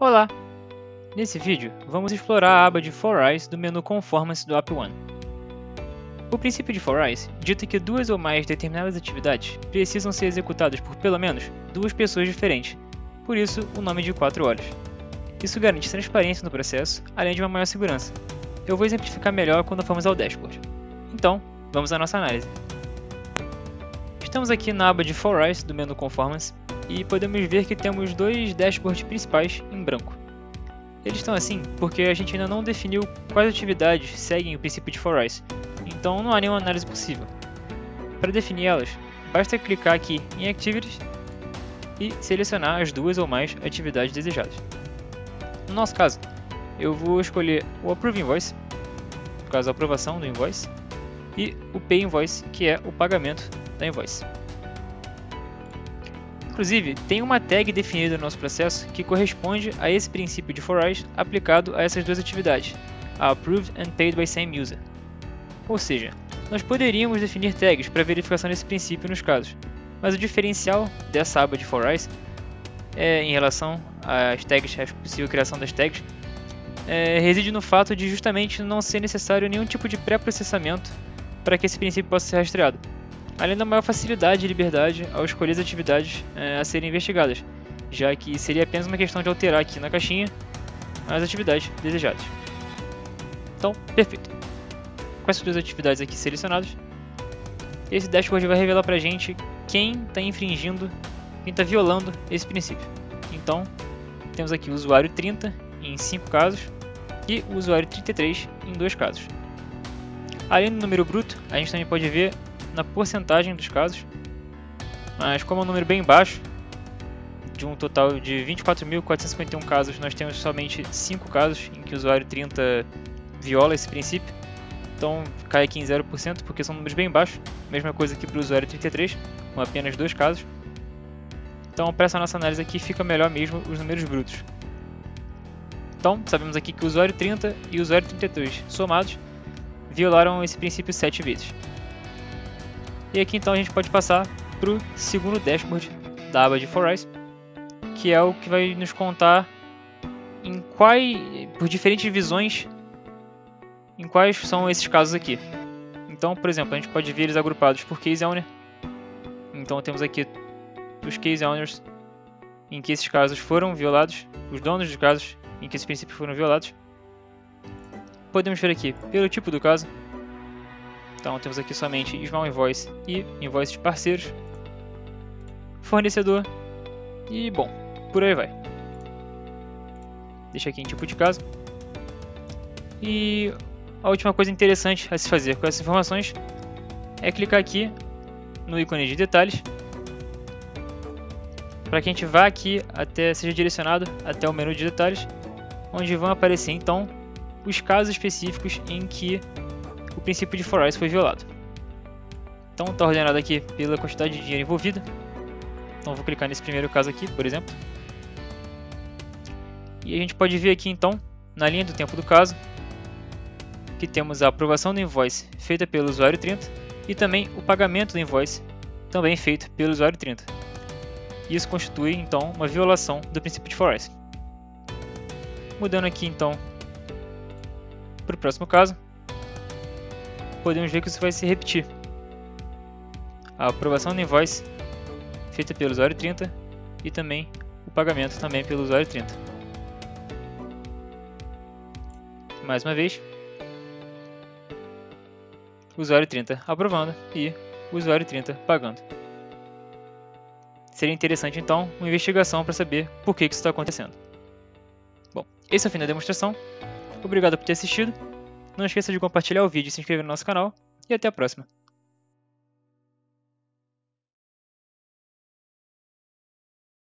Olá! Nesse vídeo, vamos explorar a aba de For Eyes do menu Conformance do App One. O princípio de For Eyes dita que duas ou mais determinadas atividades precisam ser executadas por pelo menos duas pessoas diferentes, por isso o nome de quatro olhos. Isso garante transparência no processo, além de uma maior segurança. Eu vou exemplificar melhor quando formos ao dashboard. Então, vamos à nossa análise. Estamos aqui na aba de For Eyes do menu Conformance e podemos ver que temos dois dashboards principais em branco. Eles estão assim porque a gente ainda não definiu quais atividades seguem o princípio de For então não há nenhuma análise possível. Para definir elas, basta clicar aqui em Activities e selecionar as duas ou mais atividades desejadas. No nosso caso, eu vou escolher o Approve Invoice, no caso a aprovação do invoice, e o Pay Invoice, que é o pagamento da invoice. Inclusive, tem uma tag definida no nosso processo que corresponde a esse princípio de for each aplicado a essas duas atividades, a Approved and Paid by Same User. Ou seja, nós poderíamos definir tags para verificação desse princípio nos casos, mas o diferencial dessa aba de for each é, em relação às tags, à possível criação das tags, é, reside no fato de justamente não ser necessário nenhum tipo de pré-processamento para que esse princípio possa ser rastreado além da maior facilidade e liberdade ao escolher as atividades é, a serem investigadas, já que seria apenas uma questão de alterar aqui na caixinha as atividades desejadas. Então, perfeito. Com essas duas atividades aqui selecionadas, esse dashboard vai revelar para a gente quem está infringindo, quem está violando esse princípio. Então, temos aqui o usuário 30 em 5 casos e o usuário 33 em 2 casos. Além do número bruto, a gente também pode ver na porcentagem dos casos, mas como é um número bem baixo, de um total de 24.451 casos, nós temos somente 5 casos em que o usuário 30 viola esse princípio, então cai aqui em 0% porque são números bem baixos, mesma coisa que para o usuário 33, com apenas 2 casos. Então para essa nossa análise aqui fica melhor mesmo os números brutos. Então sabemos aqui que o usuário 30 e o usuário 33 somados violaram esse princípio 7 vezes. E aqui então a gente pode passar para o segundo dashboard da aba de Eyes, que é o que vai nos contar em quais, por diferentes visões, em quais são esses casos aqui. Então, por exemplo, a gente pode ver eles agrupados por case owner. Então temos aqui os case owners em que esses casos foram violados, os donos dos casos em que esses princípios foram violados. Podemos ver aqui pelo tipo do caso, então temos aqui somente Small Invoice e Invoice de parceiros, fornecedor e bom, por aí vai. Deixa aqui em tipo de caso. E a última coisa interessante a se fazer com essas informações é clicar aqui no ícone de detalhes para que a gente vá aqui até seja direcionado até o menu de detalhes, onde vão aparecer então os casos específicos em que o princípio de for foi violado. Então está ordenado aqui pela quantidade de dinheiro envolvida. Então vou clicar nesse primeiro caso aqui, por exemplo. E a gente pode ver aqui então, na linha do tempo do caso, que temos a aprovação do invoice feita pelo usuário 30 e também o pagamento do invoice também feito pelo usuário 30. Isso constitui então uma violação do princípio de for Mudando aqui então para o próximo caso, podemos ver que isso vai se repetir. A aprovação do invoice feita pelo usuário 30 e também o pagamento também pelo usuário 30. Mais uma vez, usuário 30 aprovando e usuário 30 pagando. Seria interessante então uma investigação para saber por que isso está acontecendo. Bom, esse é o fim da demonstração. Obrigado por ter assistido. Não esqueça de compartilhar o vídeo e se inscrever no nosso canal. E até a próxima.